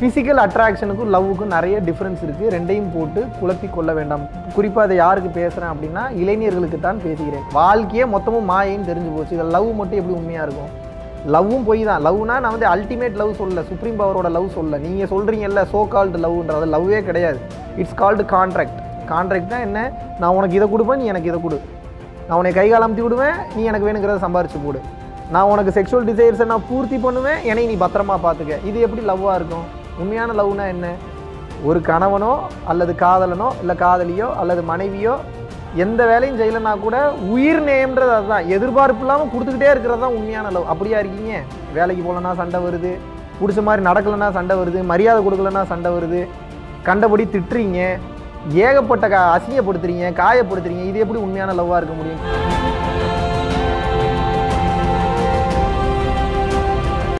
Physical அட்ராக்ஷனுக்கும் லவ்வுக்கும் நிறைய difference இருக்குது ரெண்டையும் போட்டு குழப்பி கொள்ள வேண்டாம். குறிப்பாக அதை யாருக்கு பேசுகிறேன் அப்படின்னா இளைஞர்களுக்கு தான் பேசுகிறேன். வாழ்க்கையே மொத்தமும் மாயின்னு தெரிஞ்சு போச்சு. இதில் லவ் மட்டும் எப்படி உண்மையாக இருக்கும்? லவ்வும் போய் தான். லவ்னா நான் வந்து அல்டிமேட் லவ் சொல்ல சுப்ரீம் பவரோட லவ் சொல்ல நீங்கள் சொல்கிறீங்கல்ல சோ கால்டு லவ்ன்றது லவ்வே கிடையாது. இட்ஸ் கால்டு கான்ட்ராக்ட் கான்ட்ராக்ட்னா என்ன? நான் உனக்கு இதை கொடுப்பேன் நீ எனக்கு இதை கொடு. நான் உனக்கு கை கால் அமுத்தி விடுவேன் நீ எனக்கு வேணுங்கிறத சம்பாரிச்சு போடு. நான் உனக்கு செக்ஷுவல் டிசைர்ஸை நான் பூர்த்தி பண்ணுவேன் என்னை நீ பத்திரமா பார்த்துக்க இது எப்படி லவ்வாக இருக்கும்? உண்மையான லவ்னா என்ன? ஒரு கணவனோ அல்லது காதலனோ இல்லை காதலியோ அல்லது மனைவியோ எந்த வேலையும் செய்யலைன்னா கூட உயிர் நேயம்ன்றது அதுதான். எதிர்பார்ப்பு இல்லாமல் கொடுத்துக்கிட்டே இருக்கிறது தான் உண்மையான லவ். அப்படியா இருக்கீங்க? வேலைக்கு போகலன்னா சண்டை வருது. பிடிச்ச மாதிரி நடக்கலைன்னா சண்டை வருது. மரியாதை கொடுக்கலன்னா சண்டை வருது. கண்டபடி திட்டுறீங்க. ஏகப்பட்ட கா அசிங்கப்படுத்துறீங்க காயப்படுத்துறீங்க. இது எப்படி உண்மையான லவ்வாக இருக்க முடியும்?